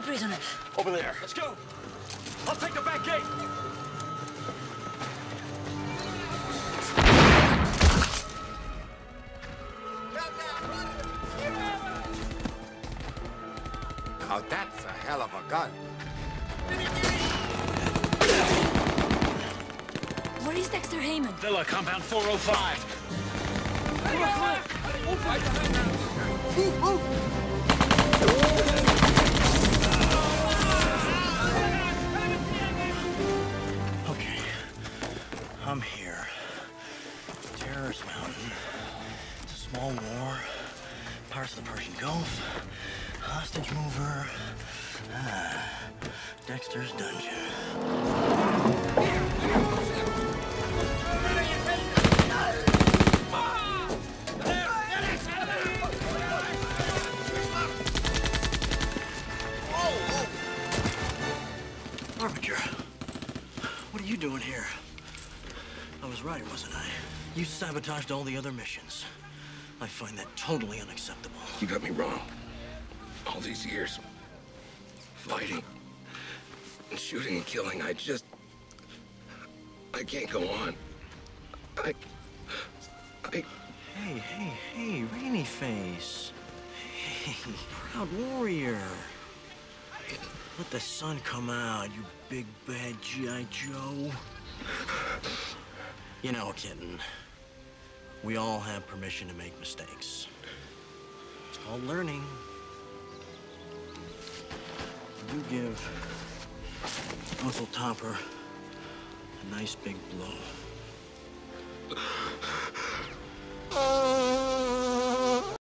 the prisoner? Over there. Let's go. I'll take the back gate. Now that's a hell of a gun. Where is Dexter Hayman? Villa, compound 405. Okay. I'm here. Terrorist Mountain. It's a small war. Parts of the Persian Gulf. Hostage mover. Ah, Dexter's dungeon. Harbinger, what are you doing here? I was right, wasn't I? You sabotaged all the other missions. I find that totally unacceptable. You got me wrong. All these years, fighting and shooting and killing, I just. I can't go on. I. I. Hey, hey, hey, Rainy Face. Hey, proud warrior. Let the sun come out, you big bad G.I. Joe. You know, kitten, we all have permission to make mistakes. It's called learning. You give Uncle Topper a nice big blow.